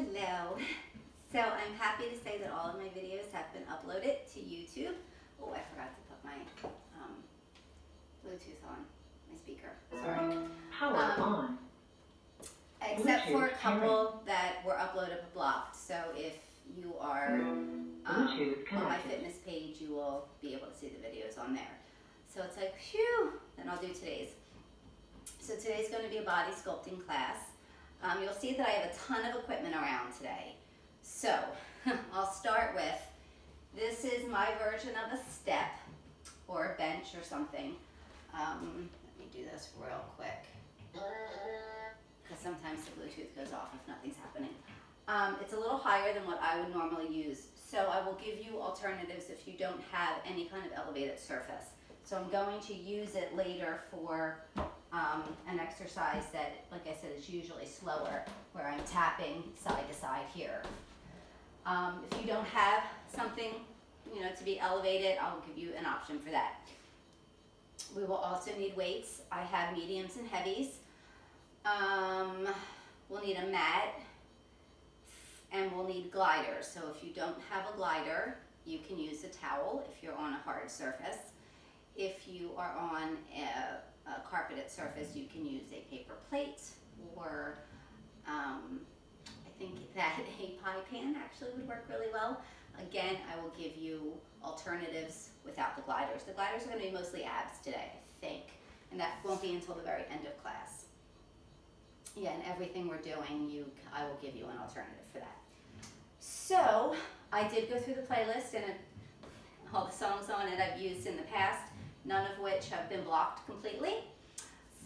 Hello. So I'm happy to say that all of my videos have been uploaded to YouTube. Oh, I forgot to put my um, Bluetooth on, my speaker. Sorry. Power Um, on. Except for a couple that were uploaded but blocked. So if you are um, on my fitness page, you will be able to see the videos on there. So it's like, phew, then I'll do today's. So today's going to be a body sculpting class. Um, you'll see that I have a ton of equipment around today. So I'll start with, this is my version of a step or a bench or something. Um, let me do this real quick. Because sometimes the Bluetooth goes off if nothing's happening. Um, it's a little higher than what I would normally use. So I will give you alternatives if you don't have any kind of elevated surface. So I'm going to use it later for um, an exercise that, like I said, is usually slower, where I'm tapping side to side here. Um, if you don't have something, you know, to be elevated, I'll give you an option for that. We will also need weights. I have mediums and heavies. Um, we'll need a mat and we'll need gliders. So if you don't have a glider, you can use a towel if you're on a hard surface. If you are on a, a carpeted surface, you can use a paper plate or um, I think that a pie pan actually would work really well. Again, I will give you alternatives without the gliders. The gliders are going to be mostly abs today, I think, and that won't be until the very end of class. Yeah, and everything we're doing, you, I will give you an alternative for that. So, I did go through the playlist and all the songs on it I've used in the past, none of which have been blocked completely.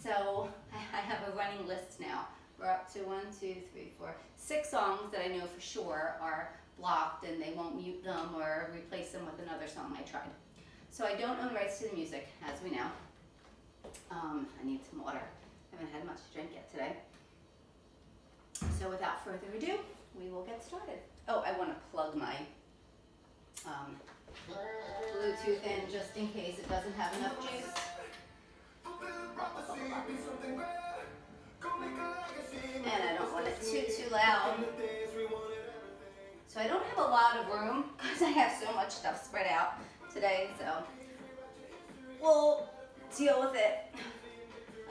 So, I have a running list now. We're up to one, two, three, four, six songs that I know for sure are blocked and they won't mute them or replace them with another song I tried. So I don't own rights to the music, as we know. Um, I need some water. I haven't had much to drink yet today. So without further ado, we will get started. Oh, I want to plug my um, Bluetooth in just in case it doesn't have enough juice. And I don't want it too, too loud. So I don't have a lot of room because I have so much stuff spread out today, so we'll deal with it.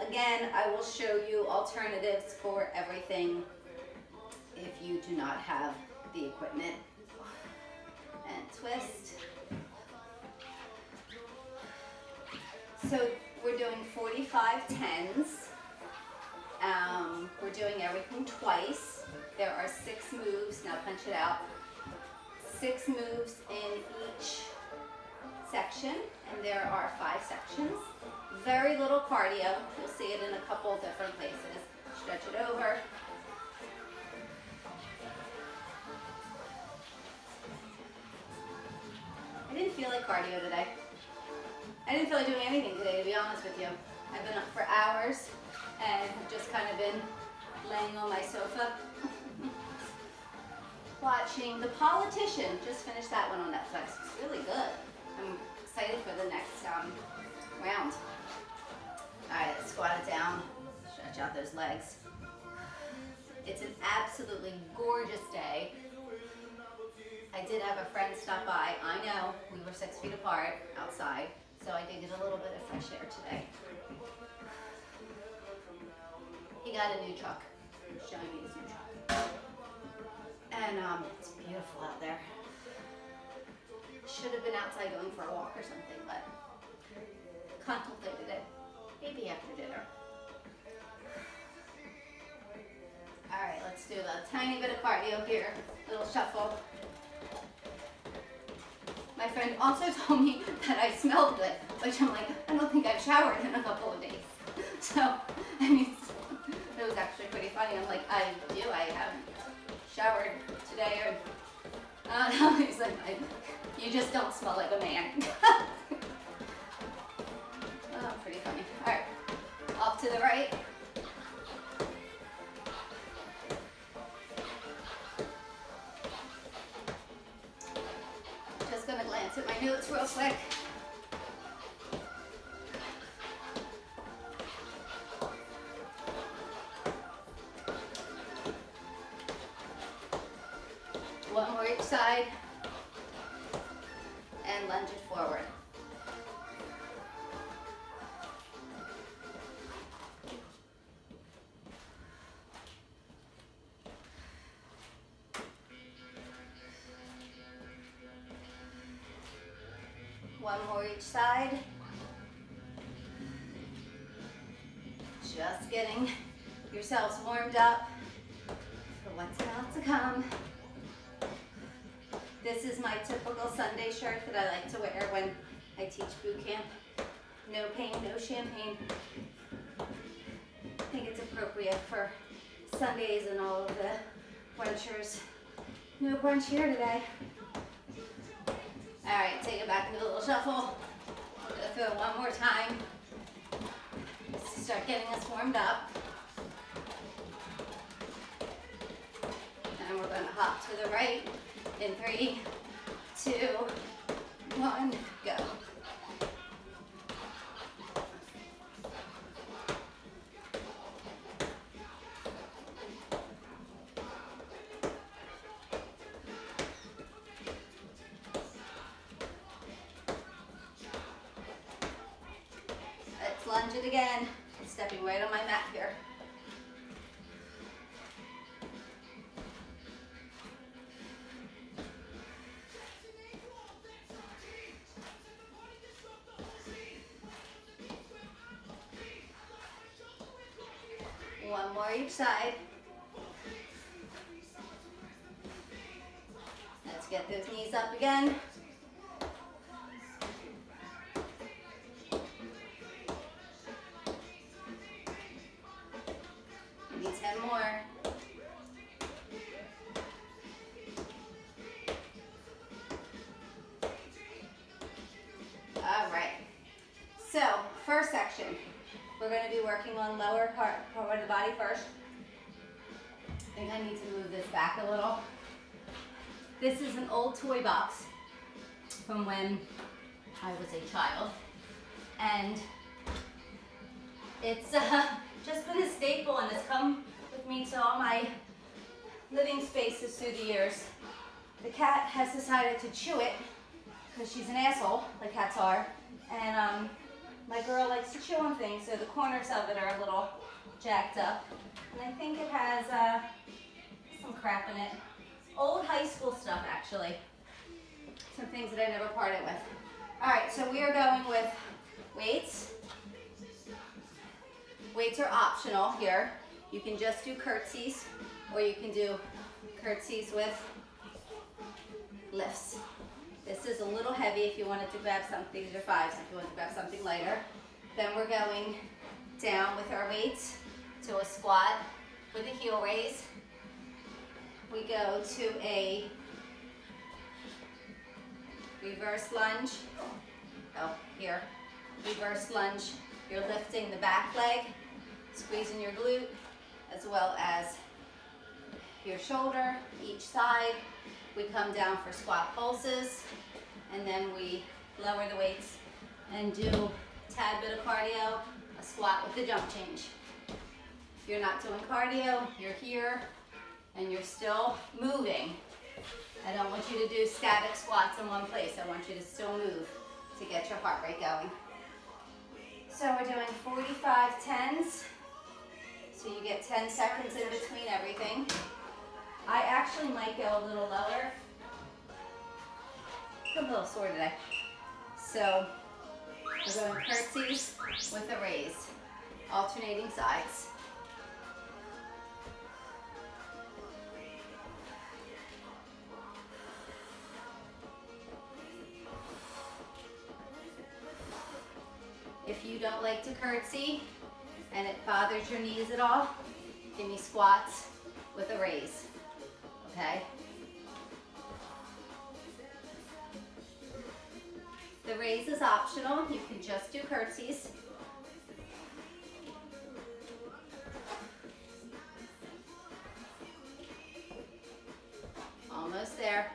Again, I will show you alternatives for everything if you do not have the equipment. And twist. So we're doing 45 tens. Um, we're doing everything twice. There are six moves. Now punch it out. Six moves in each section, and there are five sections. Very little cardio. You'll see it in a couple different places. Stretch it over. I didn't feel like cardio today. I didn't feel like doing anything today, to be honest with you. I've been up for hours and have just kind of been laying on my sofa watching The Politician. Just finished that one on Netflix. It's really good. I'm excited for the next um, round. All right, squat it down. Stretch out those legs. It's an absolutely gorgeous day. I did have a friend stop by. I know we were six feet apart outside, so I did get a little bit of fresh air today. He got a new truck. Showing me his new truck. And um, it's beautiful out there. Should have been outside going for a walk or something, but contemplated it. Maybe after dinner. All right, let's do a tiny bit of cardio here. Little shuffle. My friend also told me that I smelled good, which I'm like, I don't think I've showered in a couple of days. So, I mean, it was actually pretty funny. I'm like, I do, I haven't showered today or, uh, don't know. He's like, you just don't smell like a man. oh, pretty funny. All right, off to the right. Notes real quick. Side. Just getting yourselves warmed up for what's about to come. This is my typical Sunday shirt that I like to wear when I teach boot camp. No pain, no champagne. I think it's appropriate for Sundays and all of the brunchers. No brunch here today. All right, take it back into a little shuffle. It one more time. Start getting us warmed up. And we're gonna hop to the right in three, two, one, it again. Stepping right on my mat here. First section, we're going to be working on lower part, part of the body first. I think I need to move this back a little. This is an old toy box from when I was a child. And it's uh, just been a staple and it's come with me to all my living spaces through the years. The cat has decided to chew it because she's an asshole, like cats are. And um, my girl likes to chew on things, so the corners of it are a little jacked up. And I think it has uh, some crap in it. Old high school stuff, actually. Some things that I never parted with. All right, so we are going with weights. Weights are optional here. You can just do curtsies, or you can do curtsies with lifts. This is a little heavy if you wanted to grab something, these are fives if you want to grab something lighter. Then we're going down with our weights to a squat with a heel raise. We go to a reverse lunge. Oh, here. Reverse lunge. You're lifting the back leg, squeezing your glute, as well as your shoulder, each side. We come down for squat pulses, and then we lower the weights and do a tad bit of cardio, a squat with the jump change. If you're not doing cardio, you're here, and you're still moving. I don't want you to do static squats in one place. I want you to still move to get your heart rate going. So we're doing 45 tens. So you get 10 seconds in between everything. I actually might go a little lower. I'm a little sore today. So we're going curtsies with a raise, alternating sides. If you don't like to curtsy and it bothers your knees at all, give me squats with a raise, okay? The raise is optional. You can just do curtsies. Almost there.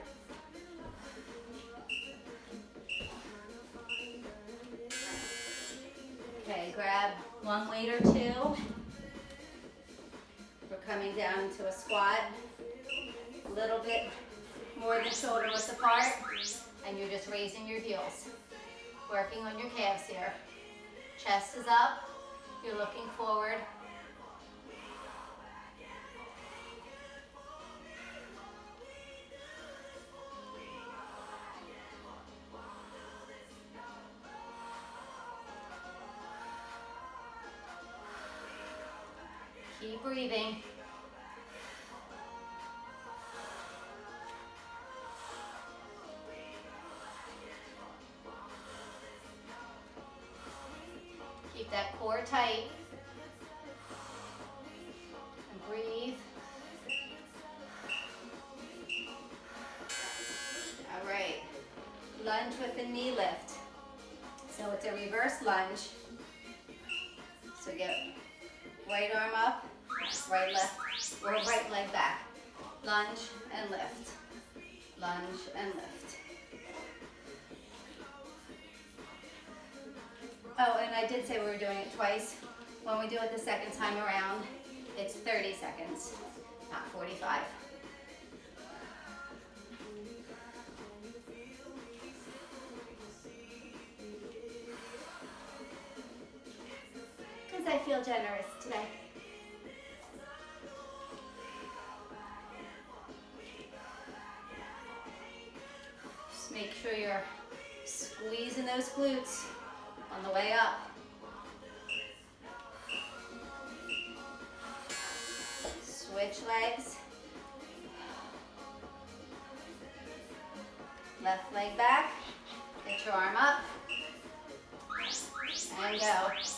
Okay, grab one weight or two. We're coming down to a squat. Little bit more than shoulder width apart, and you're just raising your heels. Working on your calves here. Chest is up, you're looking forward. Keep breathing. That core tight. And breathe. All right. Lunge with a knee lift. So it's a reverse lunge. So get right arm up, right left, or right leg back. Lunge and lift. Lunge and lift. I did say we were doing it twice. When we do it the second time around, it's 30 seconds, not 45. Because I feel generous today. Just make sure you're squeezing those glutes on the way up. Legs. Left leg back. Get your arm up. And go.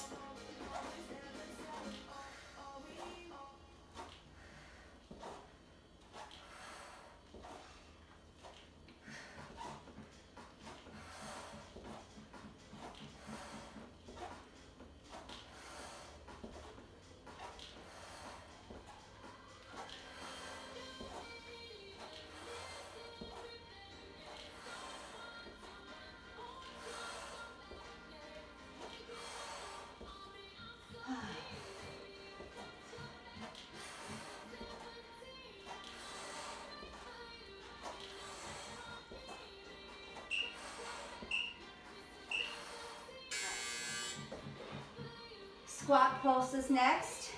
Squat pulses next.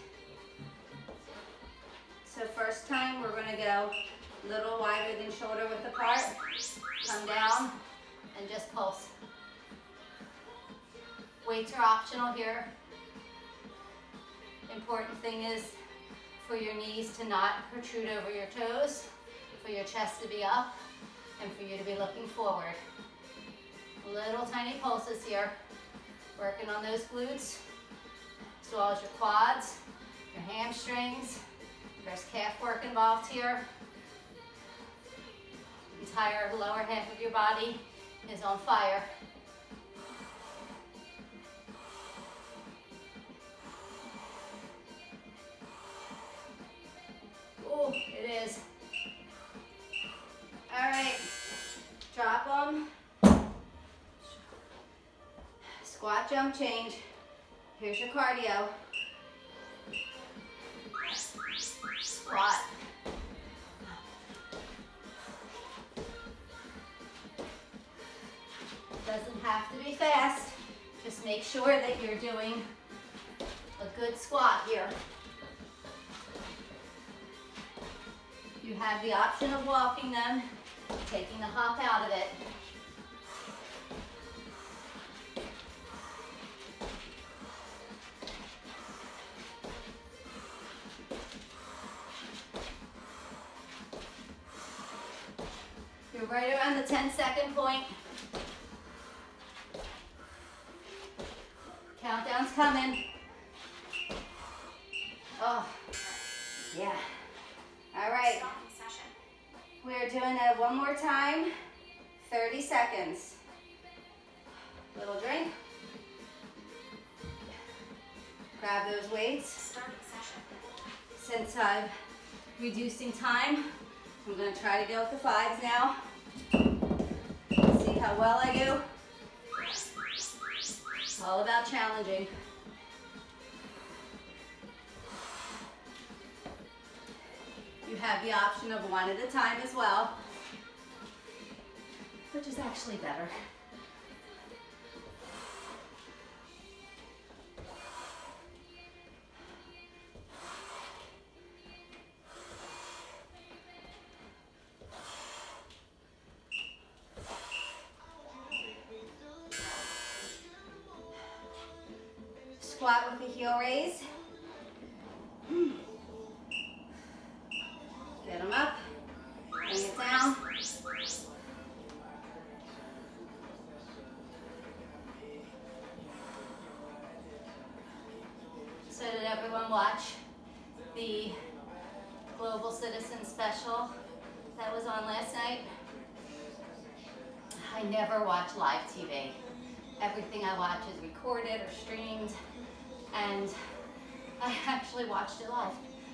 So first time we're gonna go a little wider than shoulder width apart. Come down and just pulse. Weights are optional here. Important thing is for your knees to not protrude over your toes, for your chest to be up, and for you to be looking forward. Little tiny pulses here. Working on those glutes as well as your quads, your hamstrings. There's calf work involved here. Entire lower half of your body is on fire. Oh, it is. All right, drop them. Squat, jump, change. Here's your cardio. Squat. Doesn't have to be fast. Just make sure that you're doing a good squat here. You have the option of walking them, taking the hop out of it. You're right around the 10 second point. Countdown's coming. Oh, yeah. All right. We're doing that one more time. 30 seconds. Little drink. Grab those weights. Since I'm reducing time, I'm gonna try to go with the fives now. See how well I do. All about challenging. You have the option of one at a time as well. which is actually better. Watch is recorded or streamed, and I actually watched it live.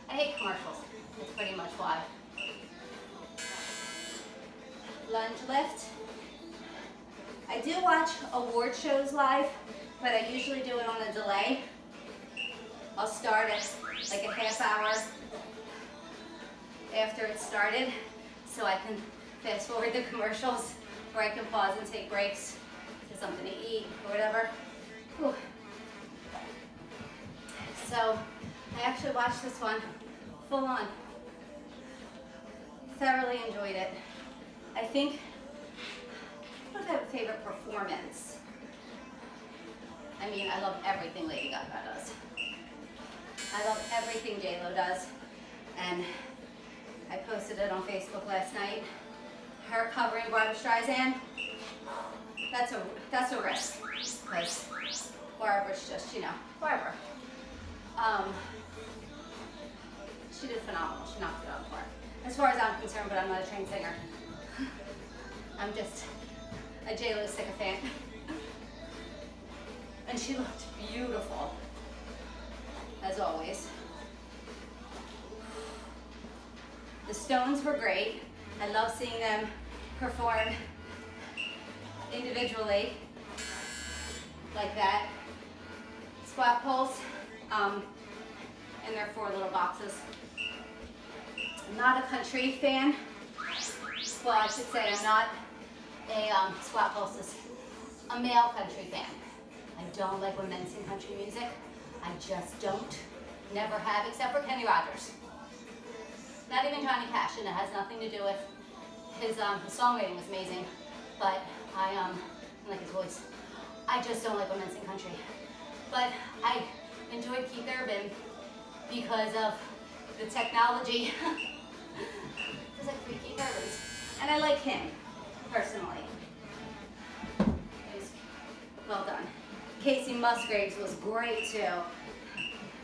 I hate commercials. That's pretty much why. Lunge lift. I do watch award shows live, but I usually do it on a delay. I'll start it like a half hour after it started so I can fast forward the commercials or I can pause and take breaks, something to eat or whatever. Whew. So I actually watched this one full on. Thoroughly enjoyed it. I think, I don't have a favorite performance. I mean, I love everything Lady Gaga does. I love everything JLo does. And I posted it on Facebook last night. Her covering Barbra Streisand, that's a, that's a risk. Because Barbra's just, you know, Barbara. Um, she did phenomenal. She knocked it out of the park. As far as I'm concerned, but I'm not a trained singer. I'm just a J-Lo sycophant. and she looked beautiful, as always. The Stones were great. I love seeing them perform individually like that. Squat pulse um, in their four little boxes. I'm not a country fan. Well, I should say I'm not a um, squat pulses, a male country fan. I don't like when men sing country music. I just don't. Never have, except for Kenny Rogers. Not even Johnny Cash, and it has nothing to do with his, um, his songwriting was amazing, but I um, like his voice. I just don't like when men sing country. But I enjoyed Keith Urban because of the technology. Because I freaking nervous. And I like him, personally. Well done. Kacey Musgraves was great too.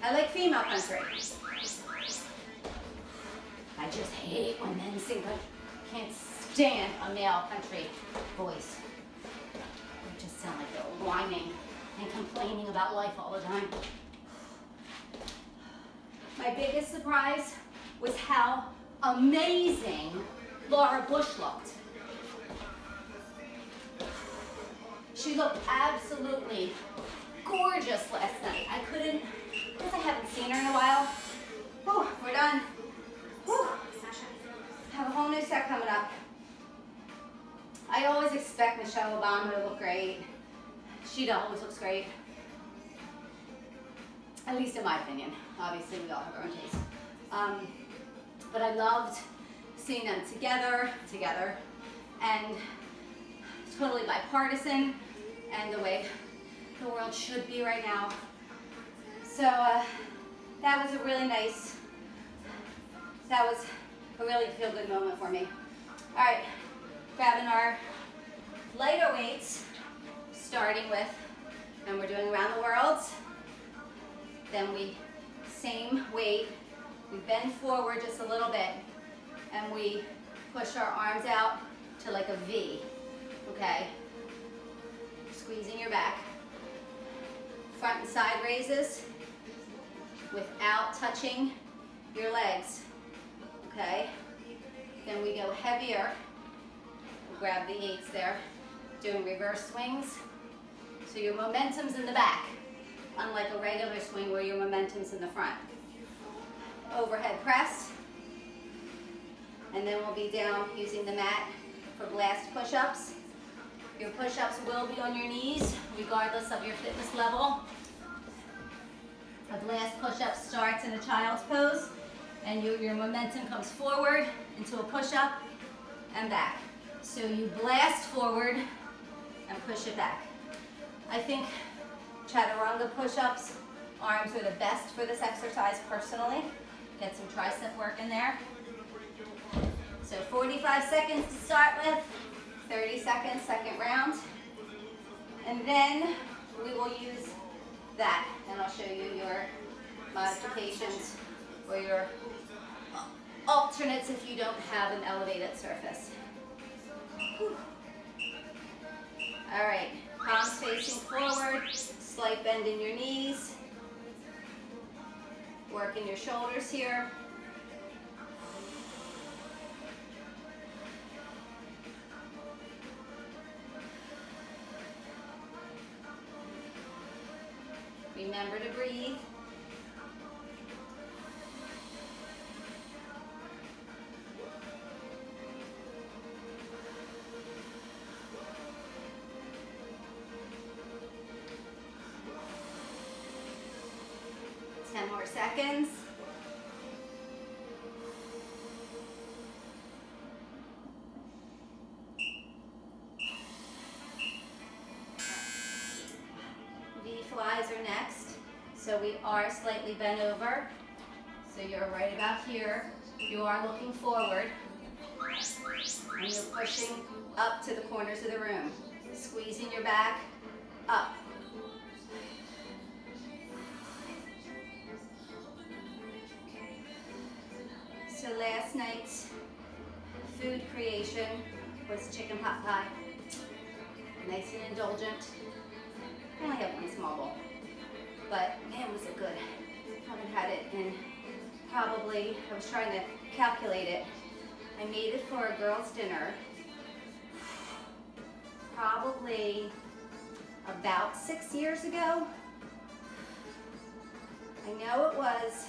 I like female country. I just hate when men sing country. Can't stand a male country voice. They just sound like they're whining and complaining about life all the time. My biggest surprise was how amazing Laura Bush looked. She looked absolutely gorgeous last night. I couldn't, because I haven't seen her in a while. Whew, we're done. Whew. Have a whole new set coming up. I always expect Michelle Obama to look great. She always looks great. At least in my opinion. Obviously, we all have our own taste. Um, but I loved seeing them together, together, and totally bipartisan, and the way the world should be right now. So uh, that was a really nice, that was a really feel-good moment for me. All right, grabbing our lighter weights, starting with, and we're doing around the world. Then we, same weight, we bend forward just a little bit, and we push our arms out to like a V, okay? Squeezing your back. Front and side raises without touching your legs, okay? Then we go heavier. Grab the eights there. Doing reverse swings. So your momentum's in the back, unlike a regular swing where your momentum's in the front. Overhead press. And then we'll be down using the mat for blast push-ups. Your push-ups will be on your knees, regardless of your fitness level. A blast push-up starts in a child's pose, and you, your momentum comes forward into a push-up and back. So you blast forward and push it back. I think chaturanga push-ups, arms are the best for this exercise personally. Get some tricep work in there. So 45 seconds to start with, 30 seconds, second round. And then we will use that, and I'll show you your modifications or your alternates if you don't have an elevated surface. All right, palms facing forward, slight bend in your knees. Working your shoulders here. Remember to breathe. We are slightly bent over. So you're right about here. You are looking forward. And you're pushing up to the corners of the room. Squeezing your back trying to calculate it. I made it for a girl's dinner probably about six years ago. I know it was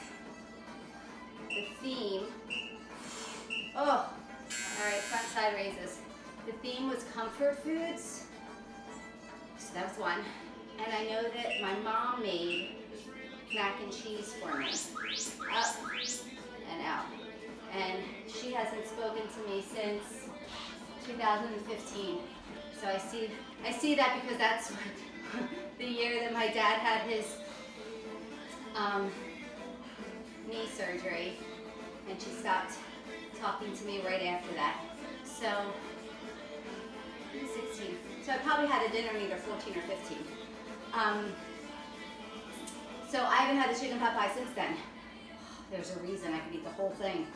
the theme. Oh, all right, front side raises. The theme was comfort foods. So that was one. And I know that my mom made mac and cheese for me. Up and out. And she hasn't spoken to me since 2015. So I see I see that because that's the year that my dad had his um, knee surgery and she stopped talking to me right after that. So 16. So I probably had a dinner in either 14 or 15. Um, so I haven't had the chicken pot pie since then. There's a reason I could eat the whole thing.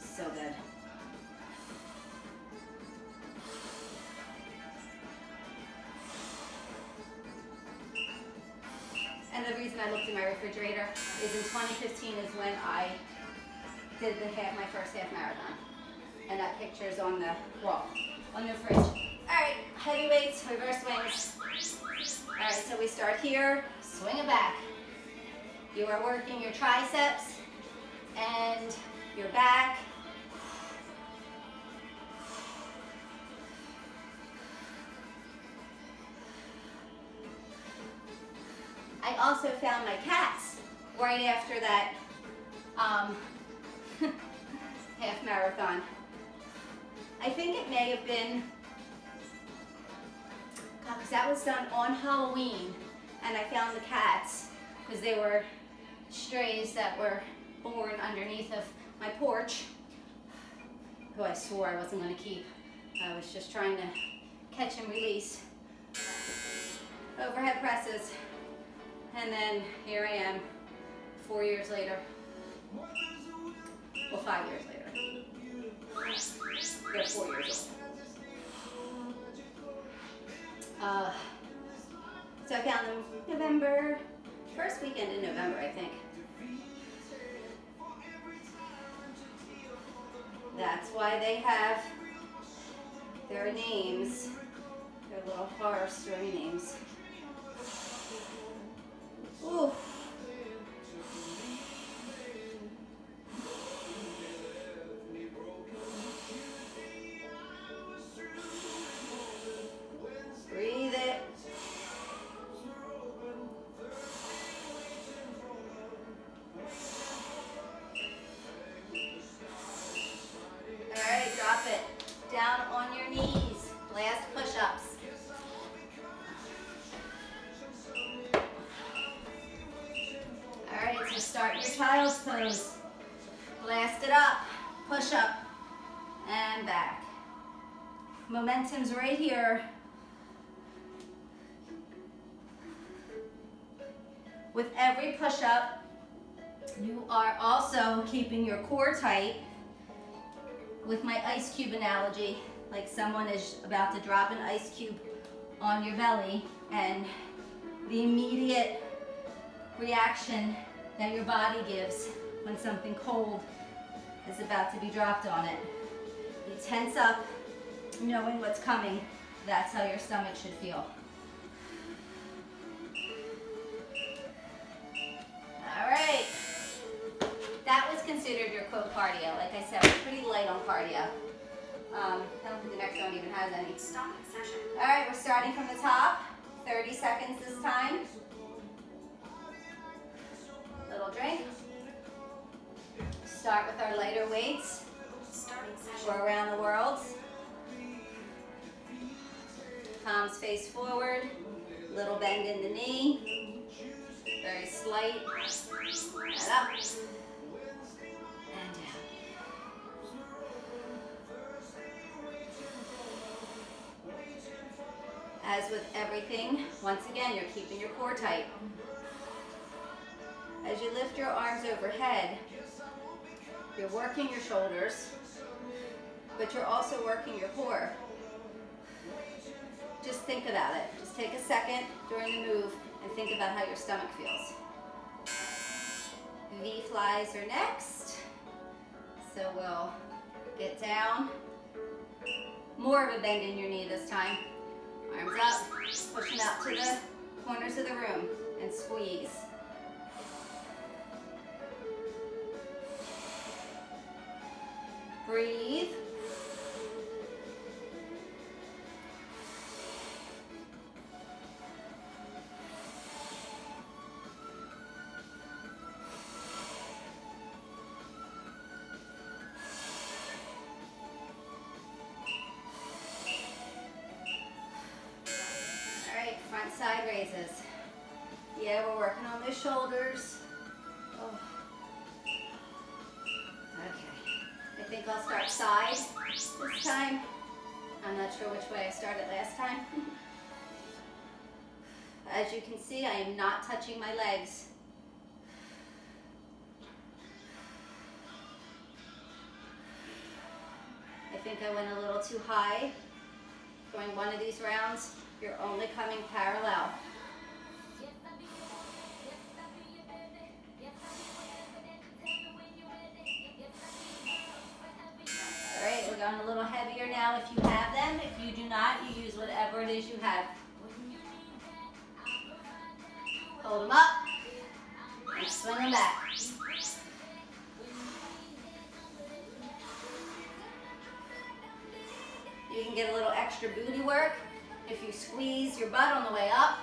So good. And the reason I looked in my refrigerator is in 2015 is when I did the half, my first half marathon. And that picture is on the wall, on the fridge. All right, heavy weights, reverse swings. All right, so we start here, swing it back. You are working your triceps and your back. I also found my cats right after that um, half marathon. I think it may have been, because that was done on Halloween, and I found the cats because they were strays that were born underneath of my porch, who I swore I wasn't going to keep. I was just trying to catch and release. Overhead presses. And then here I am, four years later. Well, five years later. They're four years old. Uh, so I found them November, first weekend in November, I think. That's why they have their names, their little horror story names. Ooh. Blast it up, push up, and back. Momentum's right here. With every push up, you are also keeping your core tight with my ice cube analogy, like someone is about to drop an ice cube on your belly and the immediate reaction that your body gives when something cold is about to be dropped on it. You tense up, knowing what's coming. That's how your stomach should feel. All right. That was considered your quote cardio. Like I said, we're pretty light on cardio. Um, I don't think the next one even has any. Stopping session. All right, we're starting from the top. 30 seconds this time. Little drink. Start with our lighter weights. We're around the world. Palms face forward. Little bend in the knee. Very slight. And up. And down. As with everything, once again, you're keeping your core tight. As you lift your arms overhead, you're working your shoulders, but you're also working your core. Just think about it. Just take a second during the move and think about how your stomach feels. V flies are next. So we'll get down. More of a bend in your knee this time. Arms up, pushing out to the corners of the room and squeeze. Breathe. Front side raises. Yeah, we're working on the shoulders. Side this time. I'm not sure which way I started last time. As you can see, I am not touching my legs. I think I went a little too high. Going one of these rounds, you're only coming parallel. If you have them. If you do not, you use whatever it is you have. Hold them up and swing them back. You can get a little extra booty work if you squeeze your butt on the way up.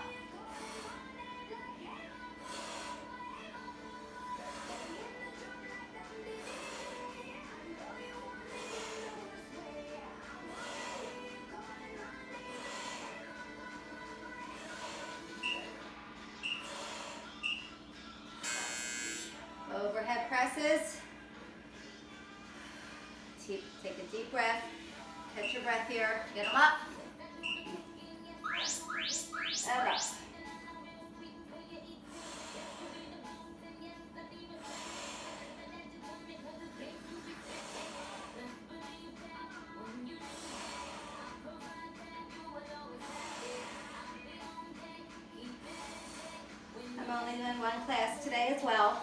One class today as well.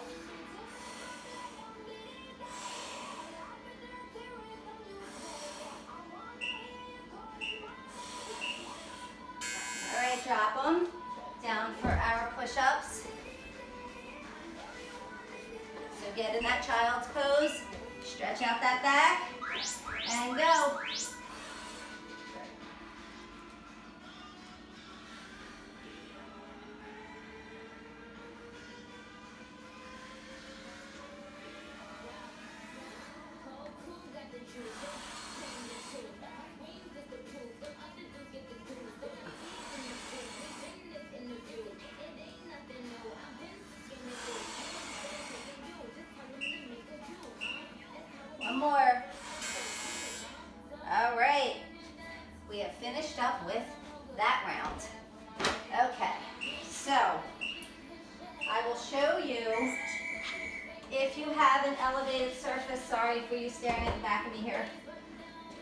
One more. All right. We have finished up with that round. Okay, so I will show you if you have an elevated surface, sorry for you staring at the back of me here.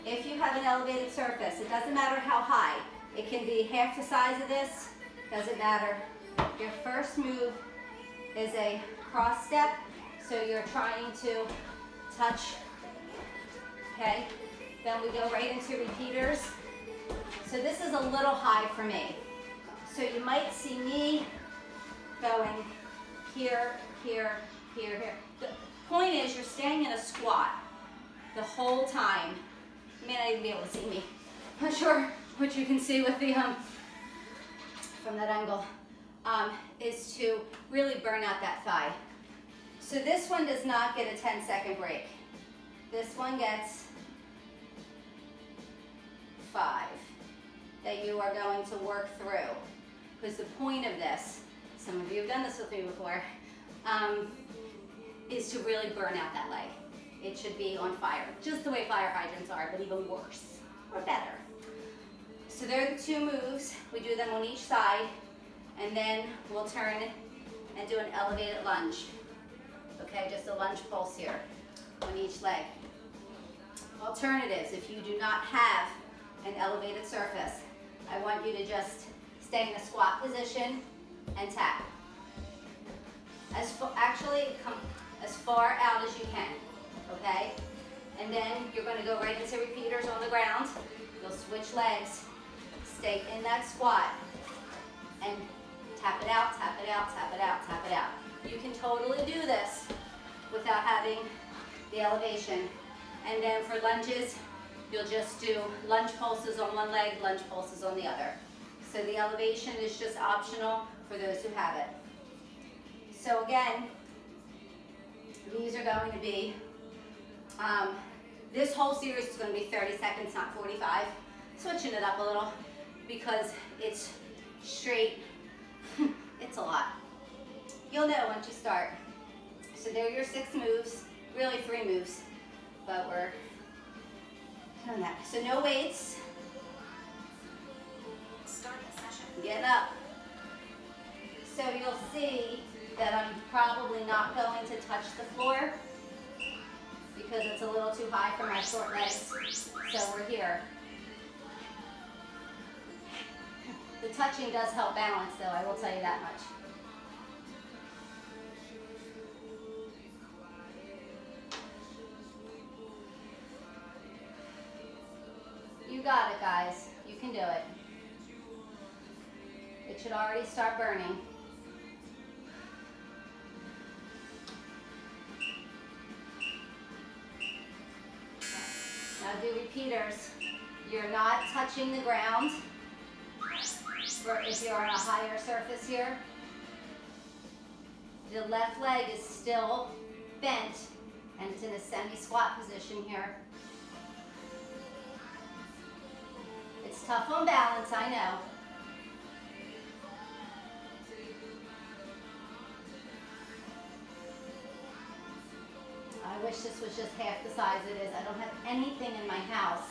If you have an elevated surface, it doesn't matter how high. It can be half the size of this, doesn't matter. Your first move is a cross step, so you're trying to touch, we go right into repeaters. So this is a little high for me. So you might see me going here, here, here, here. The point is you're staying in a squat the whole time. You may not even be able to see me. I'm not sure what you can see with the, um, from that angle, um, is to really burn out that thigh. So this one does not get a 10 second break. This one gets five that you are going to work through. Because the point of this, some of you have done this with me before, um, is to really burn out that leg. It should be on fire, just the way fire hydrants are, but even worse, or better. So there are the two moves. We do them on each side, and then we'll turn and do an elevated lunge. Okay, just a lunge pulse here on each leg. Alternatives, if you do not have an elevated surface, I want you to just stay in a squat position and tap. As actually, come as far out as you can, okay? And then you're gonna go right into repeaters on the ground. You'll switch legs, stay in that squat, and tap it out, tap it out, tap it out, tap it out. You can totally do this without having the elevation. And then for lunges, you'll just do lunge pulses on one leg, lunge pulses on the other. So the elevation is just optional for those who have it. So again, these are going to be, um, this whole series is going to be 30 seconds, not 45. Switching it up a little because it's straight, it's a lot. You'll know once you start. So there are your six moves, really three moves, but we're that. So no weights. Get up. So you'll see that I'm probably not going to touch the floor because it's a little too high for my short legs. So we're here. The touching does help balance though, I will tell you that much. You got it, guys. You can do it. It should already start burning. Now do repeaters. You're not touching the ground if you're on a higher surface here. The left leg is still bent and it's in a semi-squat position here. It's tough on balance, I know. I wish this was just half the size it is. I don't have anything in my house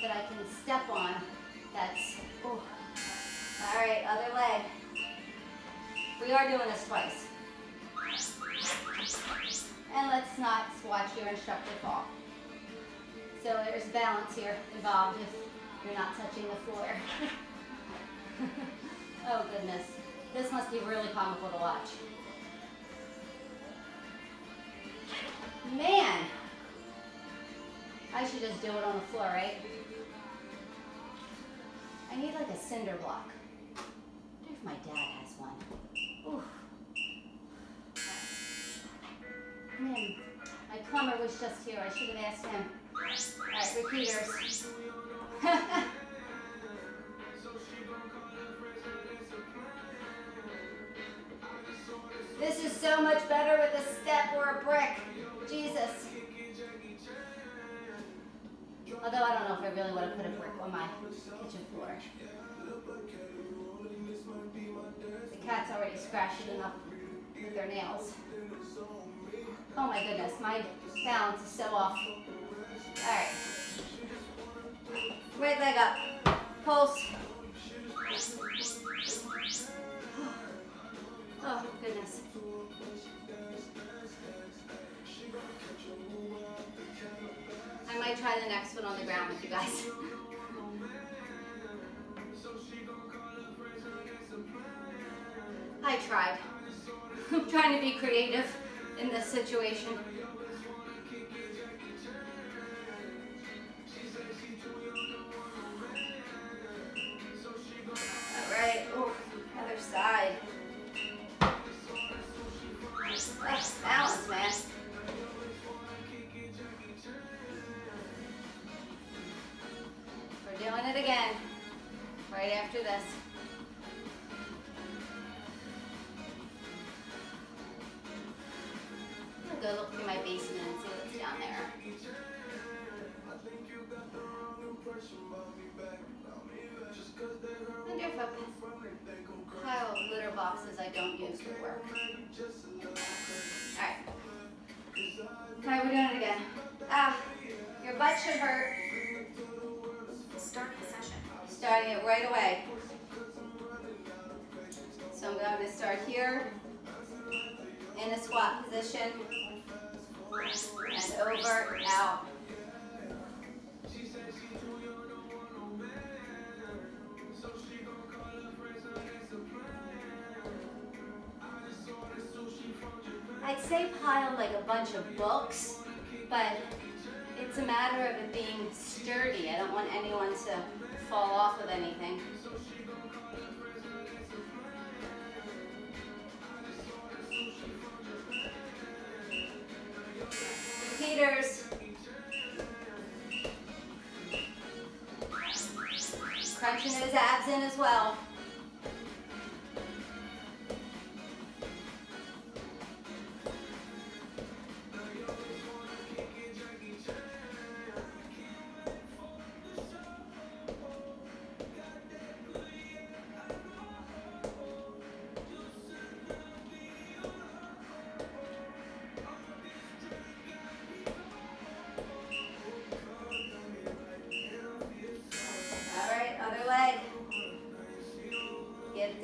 that I can step on that's. All right, other leg. We are doing this twice. And let's not watch your instructor fall. So there's balance here involved if you're not touching the floor. oh goodness. This must be really comical to watch. Man, I should just do it on the floor, right? I need like a cinder block. I wonder if my dad has one. Oof. Man, my plumber was just here. I should have asked him. All right, repeaters. This is so much better with a step or a brick. Jesus. Although I don't know if I really want to put a brick on my kitchen floor. The cat's already scratching enough with their nails. Oh my goodness, my balance is so off. All right. Right leg up. Pulse. Oh, goodness. I might try the next one on the ground with you guys. I tried. I'm trying to be creative in this situation. Again, right after this. I'm gonna go look through my basement and see what's down there. I wonder if a pile of litter boxes I don't use would work. Alright. Alright, we're doing it again. Ah, your butt should hurt. Session. Starting it right away. So I'm going to start here in a squat position and over, out. I'd say pile like a bunch of books, but it's a matter of it being sturdy. I don't want anyone to fall off of anything. Repeaters. Crunching his abs in as well.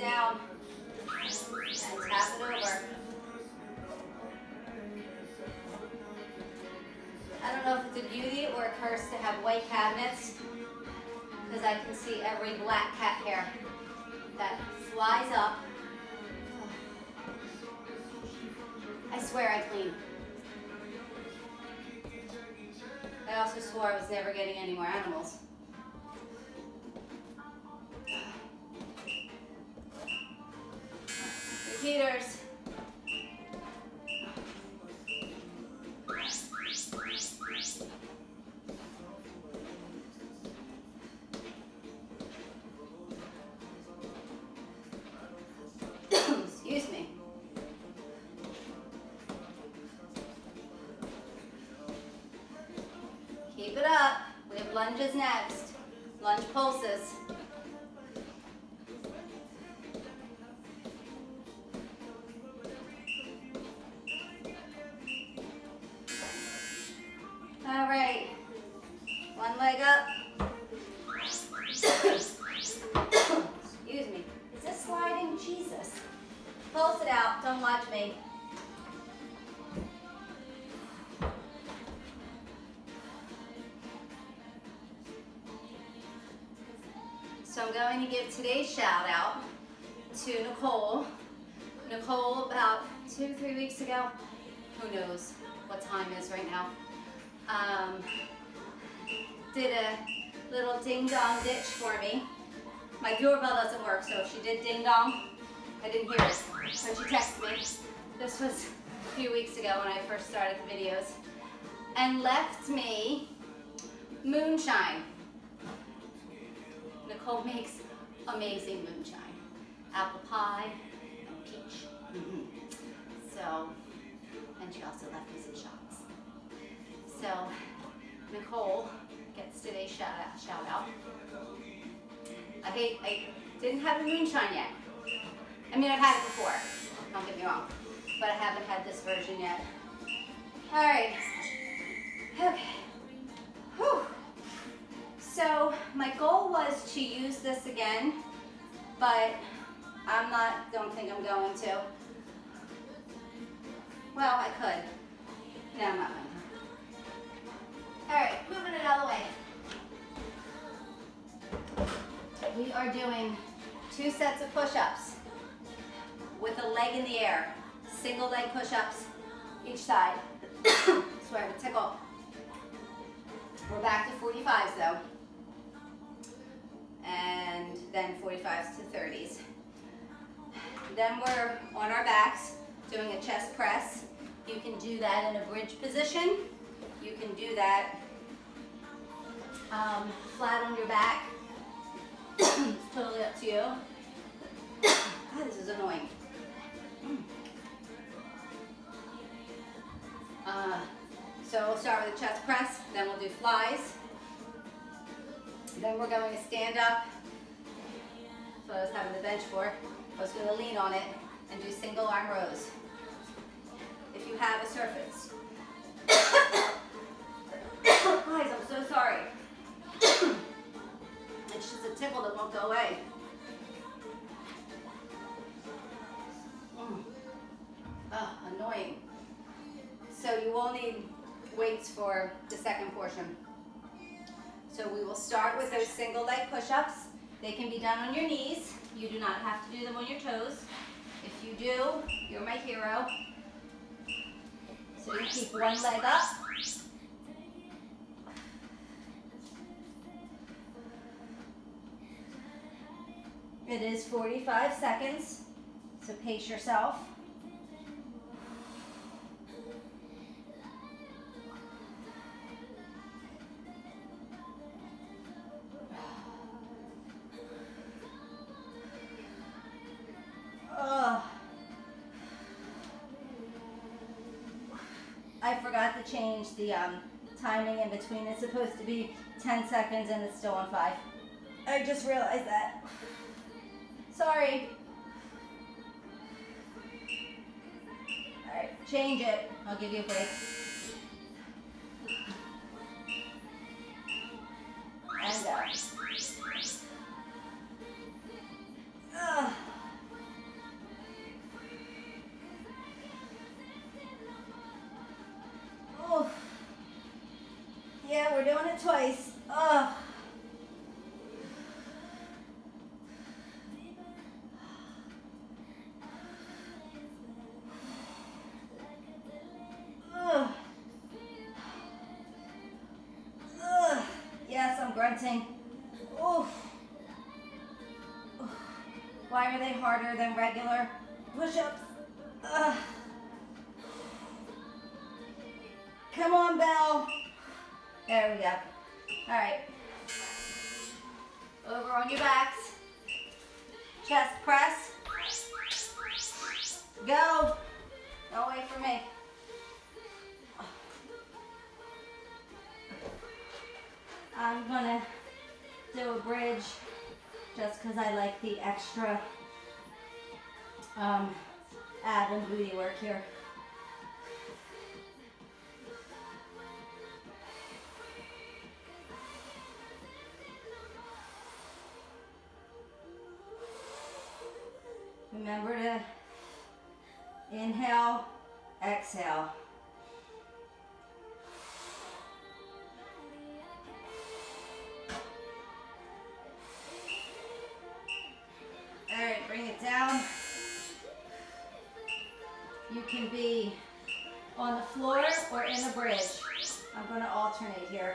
Down and tap it over. I don't know if it's a beauty or a curse to have white cabinets because I can see every black cat hair that flies up. I swear I clean. I also swore I was never getting any more animals. Repeaters. I'm going to give today's shout out to Nicole. Nicole, about two, three weeks ago, who knows what time is right now, um, did a little ding dong ditch for me. My doorbell doesn't work, so if she did ding dong, I didn't hear it. When she texted me, this was a few weeks ago when I first started the videos, and left me moonshine. Nicole makes amazing moonshine. Apple pie and peach. Mhm. So, and she also left me some shots. So, Nicole gets today's shout out. Shout out. I hate, I didn't have the moonshine yet. I mean, I've had it before. Don't get me wrong, but I haven't had this version yet. All right. Okay. Whew. So my goal was to use this again, but I'm not, don't think I'm going to. Well, I could. No, I'm not going to. All right, moving it of the way. We are doing two sets of push-ups with a leg in the air. Single leg push-ups each side. Swear to tickle. We're back to 45s though. And then 45s to 30s. Then we're on our backs doing a chest press. You can do that in a bridge position. You can do that um, flat on your back. it's totally up to you. God, this is annoying. Uh, so we'll start with a chest press, then we'll do flies. Then we're going to stand up. That's what I was having the bench for. I was going to lean on it and do single arm rows. If you have a surface. Guys, I'm so sorry. it's just a tickle that won't go away. Mm. Annoying. So you will need weights for the second portion. So we will start with those single leg push-ups. They can be done on your knees. You do not have to do them on your toes. If you do, you're my hero. So you keep one leg up. It is 45 seconds, so pace yourself. Change the um, timing in between. It's supposed to be 10 seconds and it's still on 5. I just realized that. Sorry. Alright, change it. I'll give you a break. Harder than regular push-ups? Come on, Belle. There we go. All right. Over on your backs. Chest press. Go. Don't wait for me. I'm gonna do a bridge just because I like the extra um, ab and booty work here. Remember to inhale, exhale. Can be on the floor or in a bridge. I'm going to alternate here.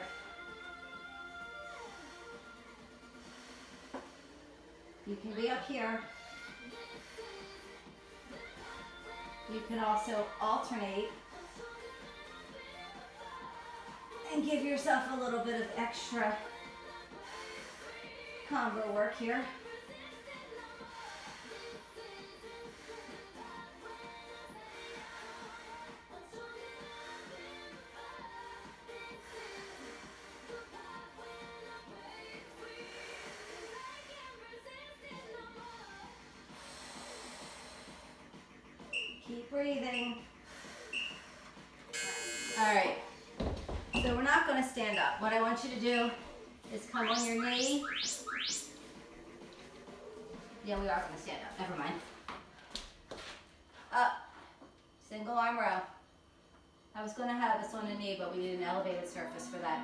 You can be up here. You can also alternate and give yourself a little bit of extra combo work here. Want you to do is come on your knee. Yeah, we are gonna stand up. Never mind. Up. Single arm row. I was gonna have us on a knee, but we need an elevated surface for that.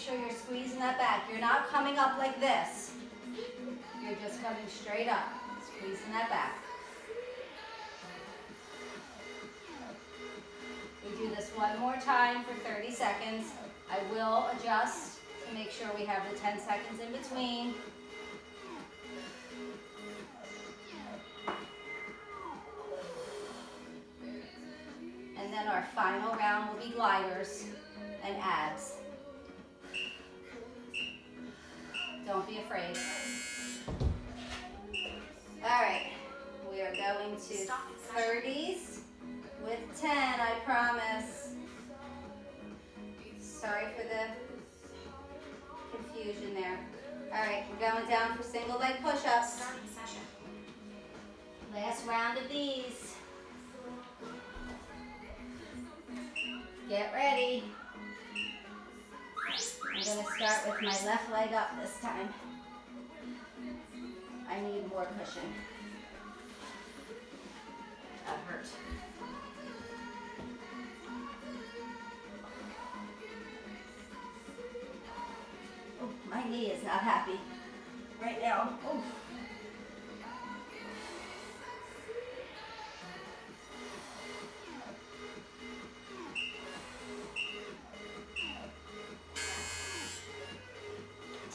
Sure you're squeezing that back. You're not coming up like this. You're just coming straight up, squeezing that back. We do this one more time for 30 seconds. I will adjust to make sure we have the 10 seconds in between. And then our final round will be gliders and abs. Don't be afraid. All right, we are going to 30s with 10, I promise. Sorry for the confusion there. All right, we're going down for single leg push-ups. Last round of these. Get ready. I'm gonna start with my left leg up this time. I need more cushion. That hurt. Oh, my knee is not happy right now. Oh.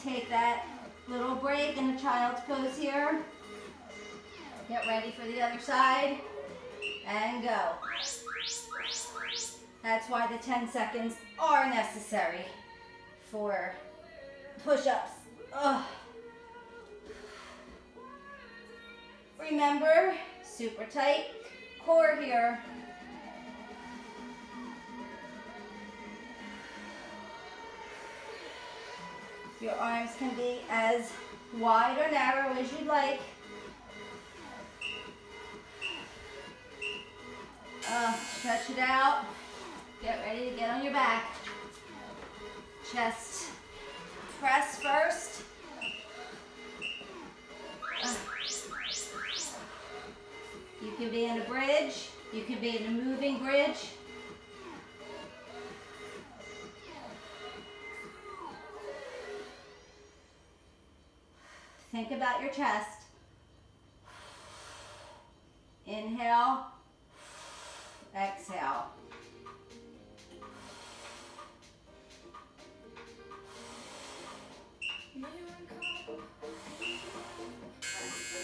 Take that little break in a child's pose here. Get ready for the other side and go. That's why the 10 seconds are necessary for push-ups. Remember, super tight core here. Your arms can be as wide or narrow as you'd like. Uh, stretch it out. Get ready to get on your back. Chest press first. Uh, You can be in a bridge. You can be in a moving bridge. Your chest. Inhale. Exhale.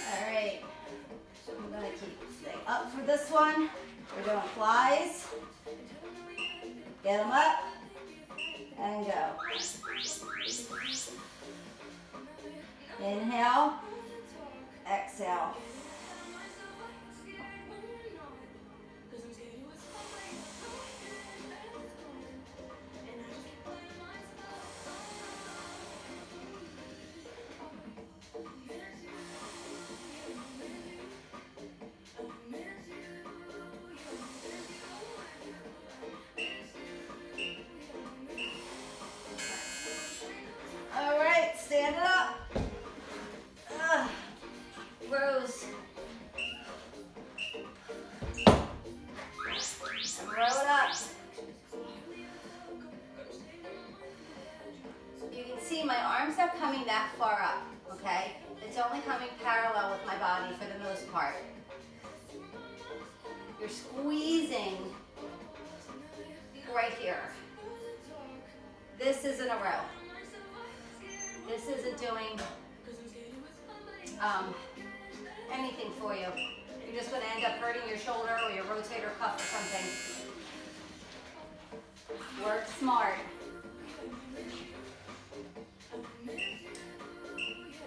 All right. I'm gonna keep staying up for this one. We're doing flies. Get them up and go. Inhale. Exhale. Smart.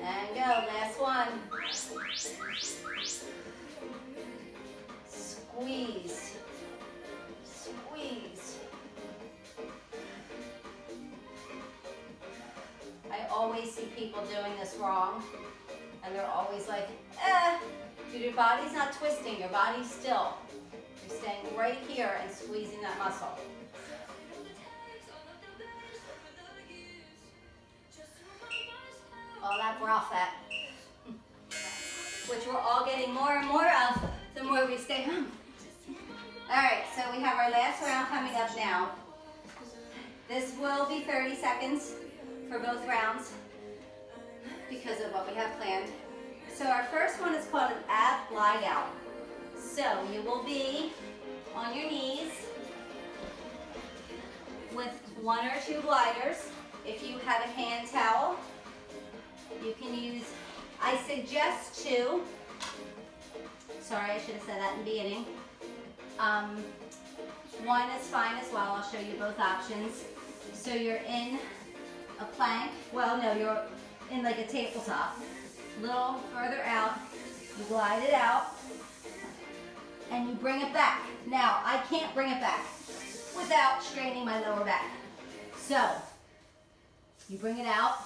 And go, last one. Squeeze. Squeeze. I always see people doing this wrong. And they're always like, eh, dude, your body's not twisting, your body's still. You're staying right here and squeezing that muscle. All that bra fat, which we're all getting more and more of the more we stay home. All right, so we have our last round coming up now. This will be 30 seconds for both rounds because of what we have planned. So our first one is called an ab glide out. So you will be on your knees with one or two gliders. If you have a hand towel, you can use, I suggest two. Sorry, I should have said that in the beginning. Um, one is fine as well. I'll show you both options. So you're in a plank. Well, no, you're in like a tabletop. A little further out. You glide it out. And you bring it back. Now, I can't bring it back without straining my lower back. So, you bring it out.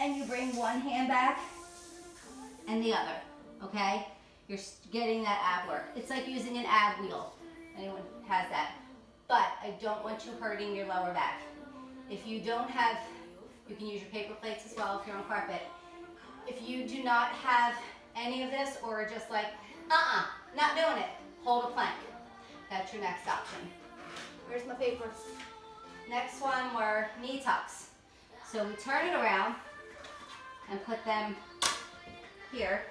And you bring one hand back and the other, okay? You're getting that ab work. It's like using an ab wheel. Anyone has that. But I don't want you hurting your lower back. If you don't have, you can use your paper plates as well if you're on carpet. If you do not have any of this or just like, uh-uh, not doing it, hold a plank. That's your next option. Where's my paper? Next one were knee tucks. So we turn it around and put them here.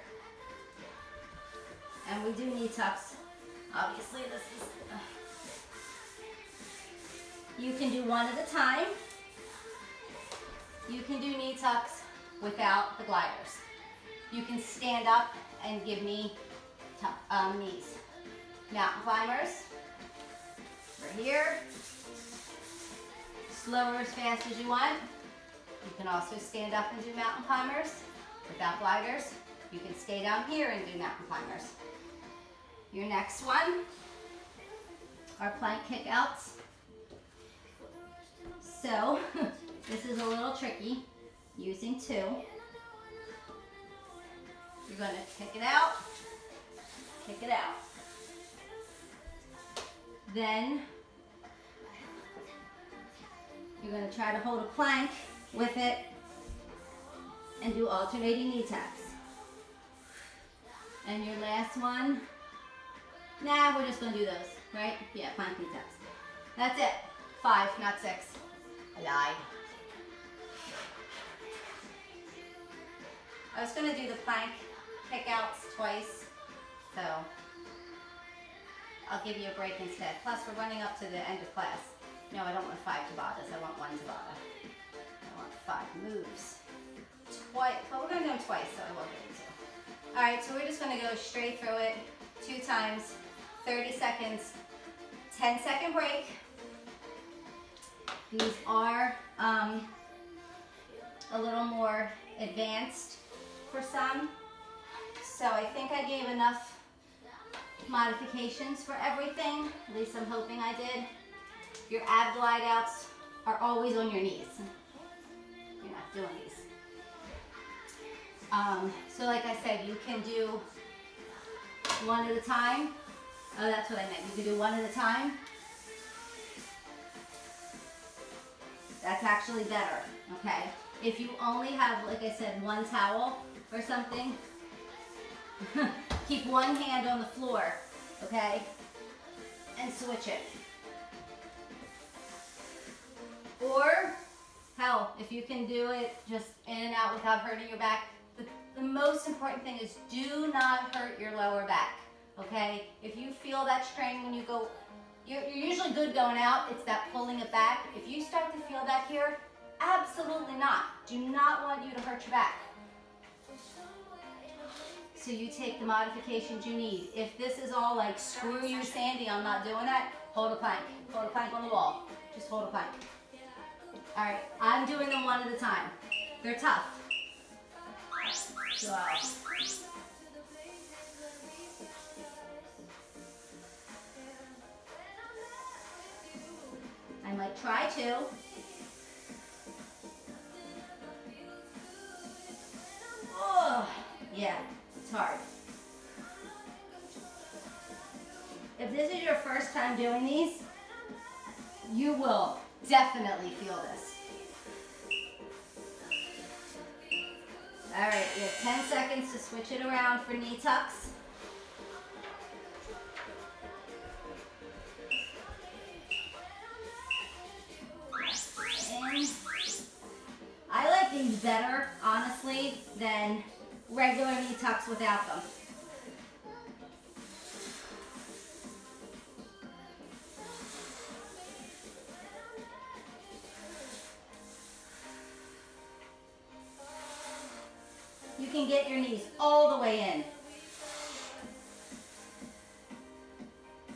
And we do knee tucks. Obviously this is, uh, you can do one at a time. You can do knee tucks without the gliders. You can stand up and give me um, knees. Mountain climbers, right here. Slower as fast as you want. You can also stand up and do mountain climbers without gliders. You can stay down here and do mountain climbers. Your next one are plank kickouts. So, this is a little tricky, using two. You're gonna kick it out, kick it out. Then, you're gonna try to hold a plank with it and do alternating knee taps. And your last one, nah, we're just gonna do those, right? Yeah, plank knee taps. That's it. Five, not six. I lied. I was gonna do the plank kickouts twice, so I'll give you a break instead. Plus, we're running up to the end of class. No, I don't want five Tabatas, I want one Tabata. Five moves. Twice, but we're gonna do them twice, so I won't get into. All right, so we're just gonna go straight through it two times, 30 seconds, 10 second break. These are um, a little more advanced for some. So I think I gave enough modifications for everything. At least I'm hoping I did. Your ab glide outs are always on your knees. Doing these. Um, so like I said, you can do one at a time. Oh, that's what I meant. You can do one at a time. That's actually better, okay? If you only have, like I said, one towel or something, keep one hand on the floor, okay? And switch it. Or, hell, if you can do it just in and out without hurting your back, the, the most important thing is do not hurt your lower back, okay? If you feel that strain when you go, you're, you're usually good going out, it's that pulling it back. If you start to feel that here, absolutely not. Do not want you to hurt your back. So you take the modifications you need. If this is all like, screw you, Sandy, I'm not doing that, hold a plank. Hold a plank on the wall. Just hold a plank. All right, I'm doing them one at a time. They're tough. So, I might try to. Oh, yeah, it's hard. If this is your first time doing these, you will definitely feel this. All right, you have 10 seconds to switch it around for knee tucks. I like these better, honestly, than regular knee tucks without them. You can get your knees all the way in.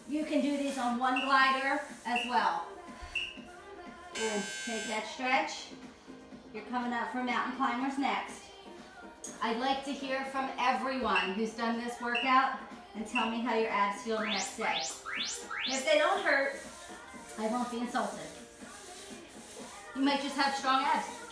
You can do these on one glider as well. Good. Take that stretch. You're coming up for mountain climbers next. I'd like to hear from everyone who's done this workout and tell me how your abs feel the next day. If they don't hurt, I won't be insulted. You might just have strong abs.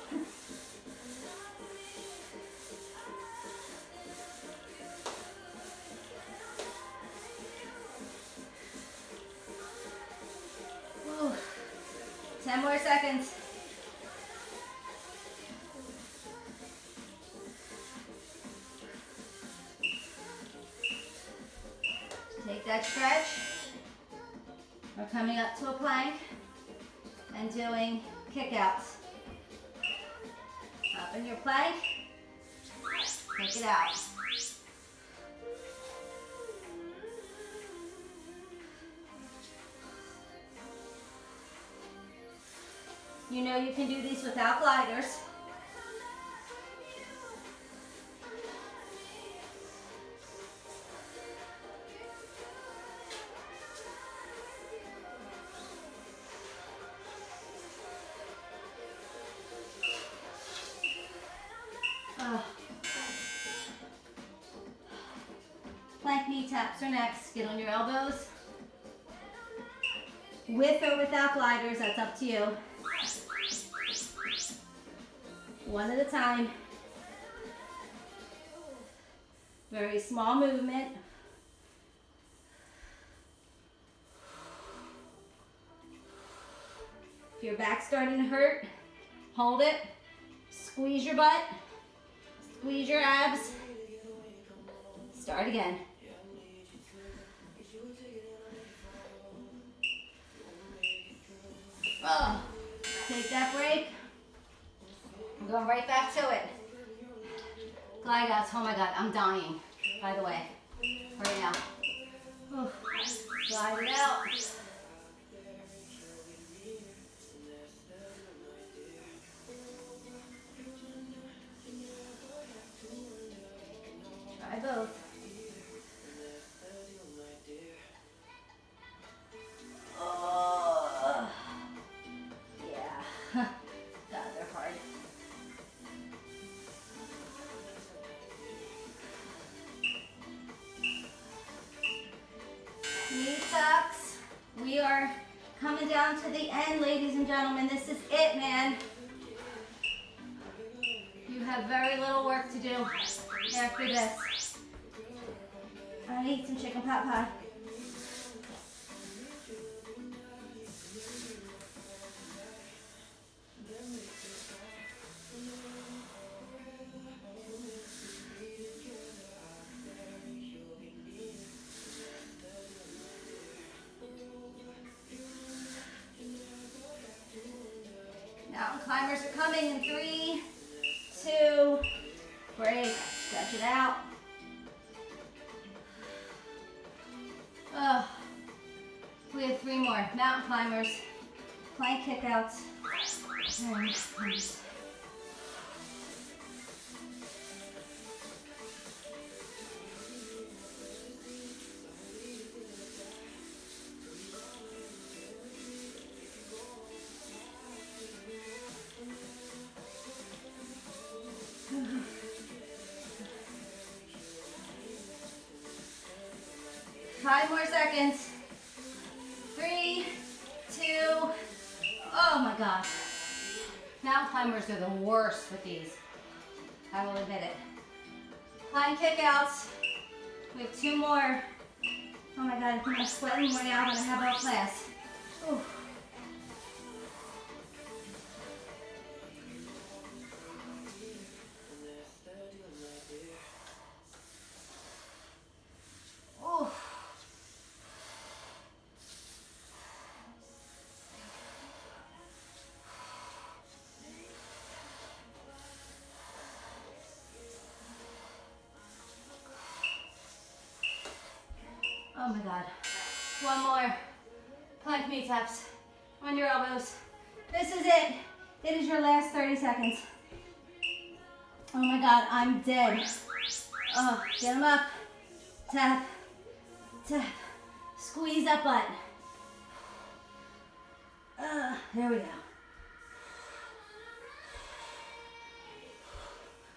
Seconds. Taps are next. Get on your elbows. With or without gliders, that's up to you. One at a time. Very small movement. If your back's starting to hurt, hold it. Squeeze your butt. Squeeze your abs. Start again. Oh, take that break. I'm going right back to it. Glide outs. Oh my God, I'm dying, by the way, right now. Whew. Glide it out. Down to the end, ladies and gentlemen. This is it, man. You have very little work to do after this. I need some chicken pot pie. Climbers. Plank kickouts. And Oh my god. One more. Plank knee taps on your elbows. This is it. It is your last 30 seconds. Oh my god, I'm dead. Oh, get them up. Tap, tap. Squeeze that butt. Uh, there we go.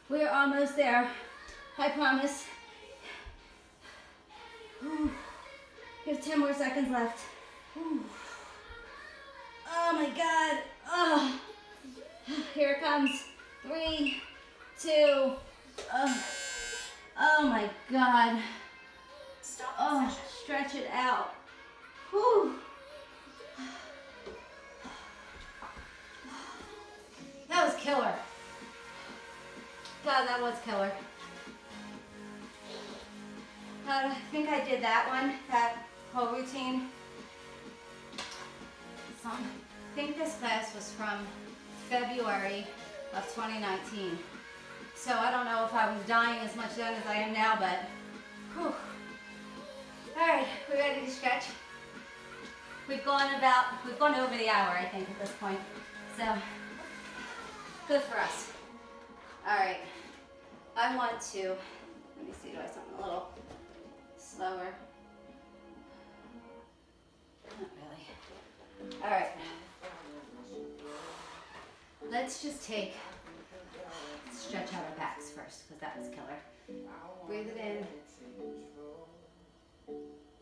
We're almost there. I promise. Whew. We have 10 more seconds left. Oh my god. Oh. Here it comes. Three, two, oh, oh my god. Oh, stretch it out. Whew. That was killer. God, that was killer. Uh, I think I did that one, that whole routine. Some, I think this class was from February of 2019. So I don't know if I was dying as much then as I am now, but whew. All right, we ready to stretch? We've gone about, we've gone over the hour, I think, at this point. So, good for us. All right, I want to, let me see, do I something a little slower? All right. Let's just take, stretch out our backs first, because that was killer. Breathe it in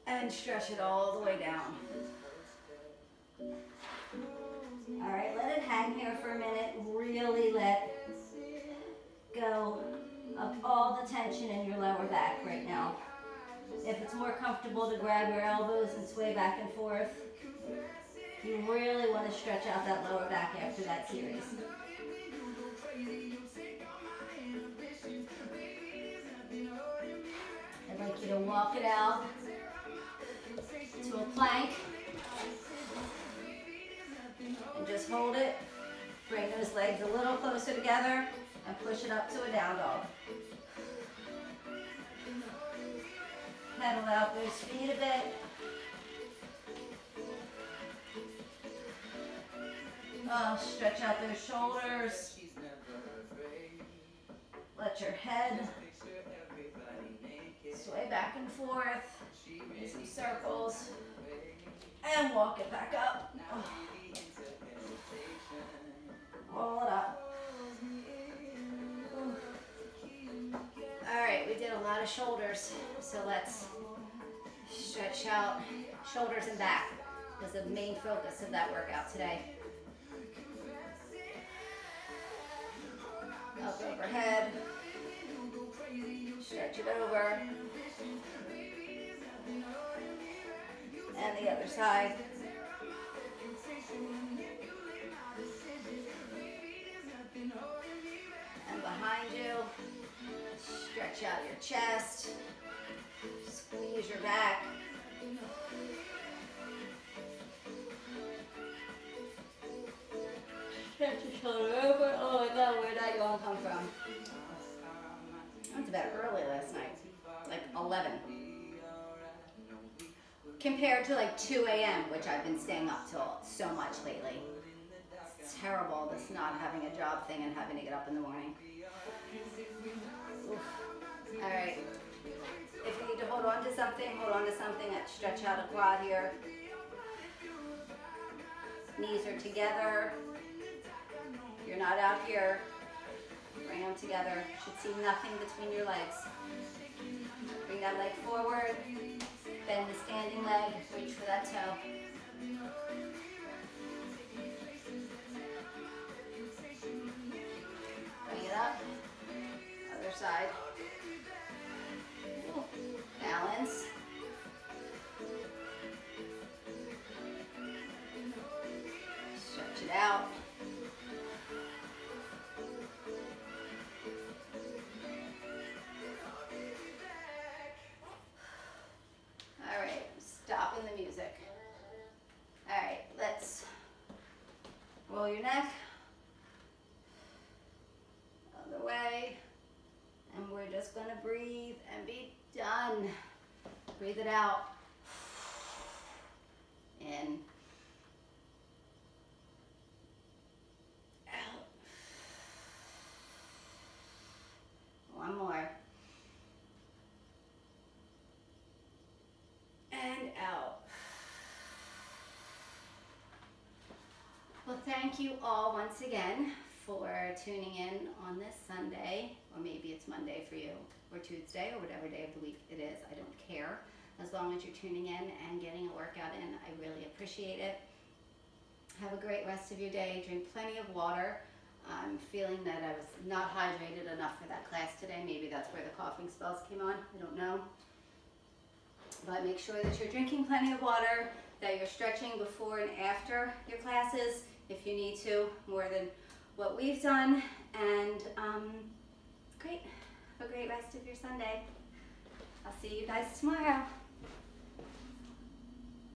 and stretch it all the way down. All right, let it hang here for a minute. Really let go of all the tension in your lower back right now. If it's more comfortable to grab your elbows and sway back and forth, you really want to stretch out that lower back after that series. I'd like you to walk it out to a plank and just hold it. Bring those legs a little closer together and push it up to a down dog. Pedal out those feet a bit. Oh, stretch out those shoulders. Let your head sway back and forth. Do some circles. And walk it back up. Roll it up. All right, we did a lot of shoulders, so let's stretch out shoulders and back was the main focus of that workout today. Up overhead, stretch it over, and the other side. And behind you, stretch out your chest, squeeze your back. Over. Oh my god, where'd that come from? I went to bed early last night, like 11. compared to like 2 a.m., which I've been staying up till so much lately. It's terrible, this not having a job thing and having to get up in the morning. Oof. All right. If you need to hold on to something, hold on to something. Stretch out a quad here. Knees are together. You're not out here. Bring them together. You Should see nothing between your legs. Bring that leg forward. Bend the standing leg. Reach for that toe. Bring it up. Other side. Roll your neck. Other way. And we're just gonna breathe and be done. Breathe it out. In. Out. One more. And out. Well, thank you all once again for tuning in on this Sunday, or maybe it's Monday for you, or Tuesday, or whatever day of the week it is. I don't care. As long as you're tuning in and getting a workout in, I really appreciate it. Have a great rest of your day. Drink plenty of water. I'm feeling that I was not hydrated enough for that class today. Maybe that's where the coughing spells came on. I don't know. But make sure that you're drinking plenty of water, that you're stretching before and after your classes if you need to, more than what we've done. And um, great. Have a great rest of your Sunday. I'll see you guys tomorrow.